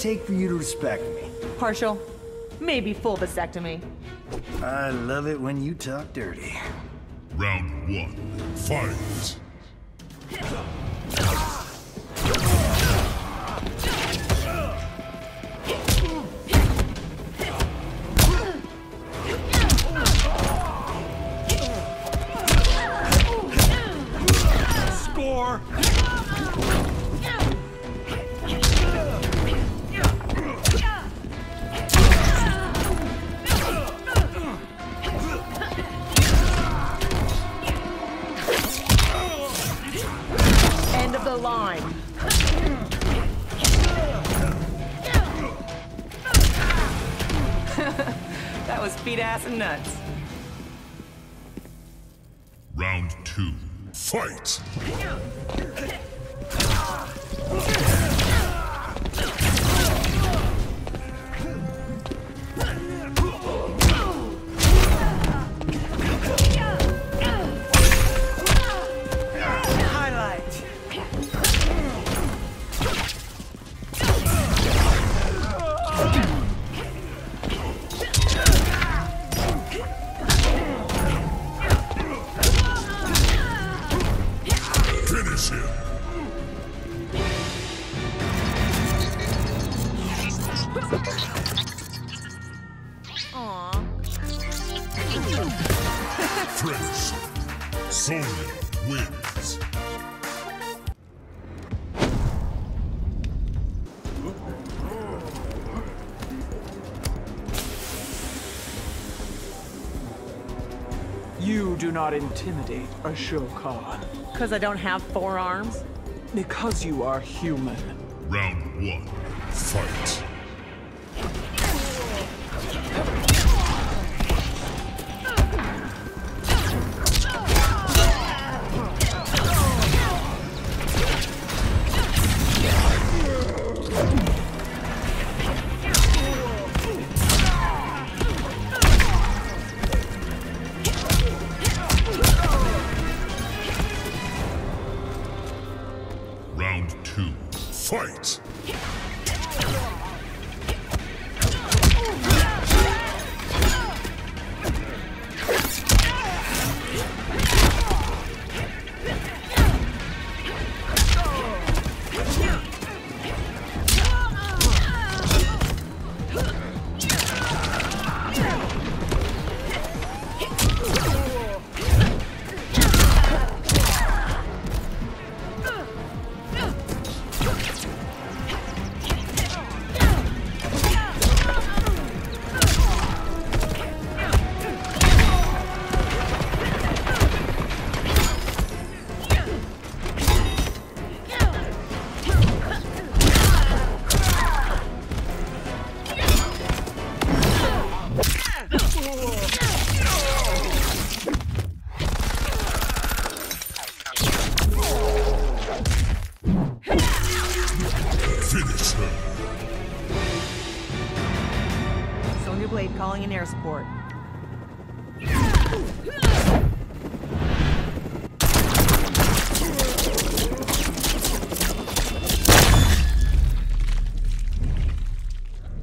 What's it gonna take for you to respect me? Partial. Maybe full vasectomy. I love it when you talk dirty. Round one, fight! Feet, nuts. Round two, fight! Finish! Sonya wins! You do not intimidate a Shokan Cause I don't have four arms? because you are human. Round one, fight! Sonya Blade calling in air support.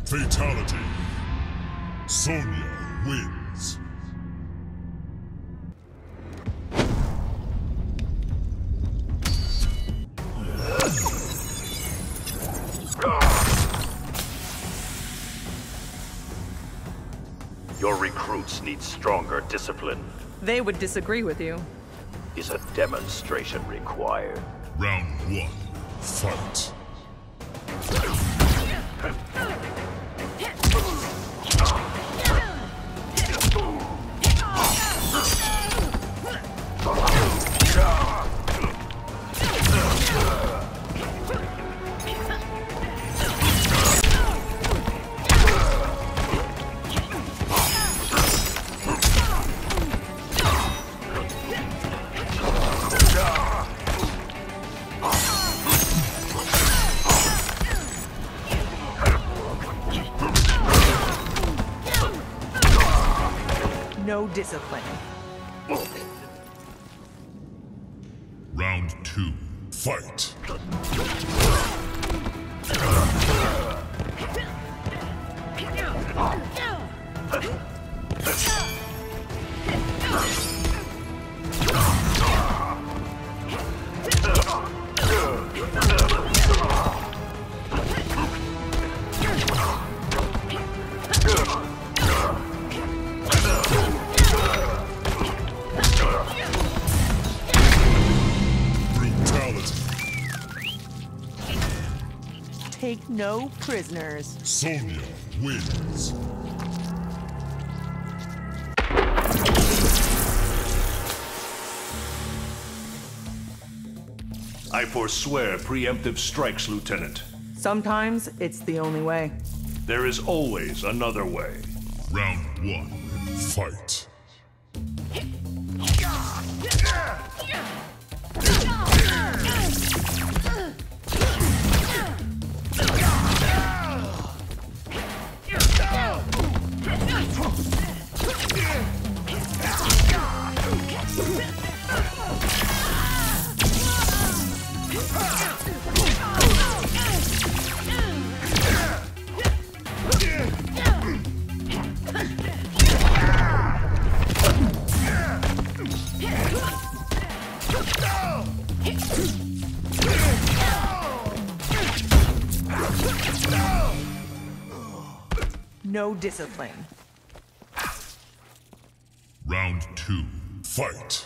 Fatality. Sonya wins. Need stronger discipline. They would disagree with you. Is a demonstration required? Round one, fight. discipline. Round two, fight. No prisoners. Sonya wins. I forswear preemptive strikes, Lieutenant. Sometimes it's the only way. There is always another way. Round one, fight. No discipline. Round two, fight.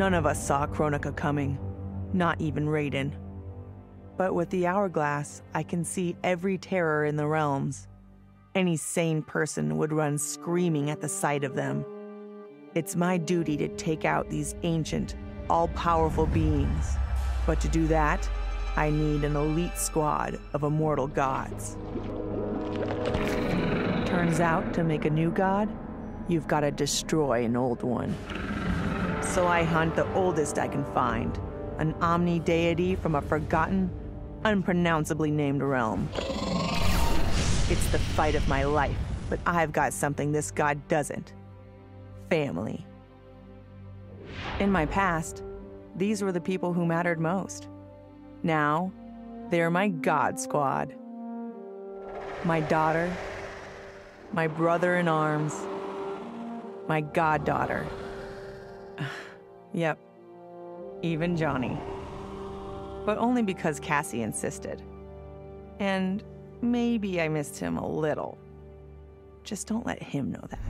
None of us saw Kronika coming, not even Raiden. But with the hourglass, I can see every terror in the realms. Any sane person would run screaming at the sight of them. It's my duty to take out these ancient, all powerful beings. But to do that, I need an elite squad of immortal gods. Turns out, to make a new god, you've got to destroy an old one. So I hunt the oldest I can find an omni deity from a forgotten, unpronounceably named realm. It's the fight of my life, but I've got something this god doesn't family. In my past, these were the people who mattered most. Now, they're my God Squad. My daughter, my brother in arms, my goddaughter. Yep, even Johnny. But only because Cassie insisted. And maybe I missed him a little. Just don't let him know that.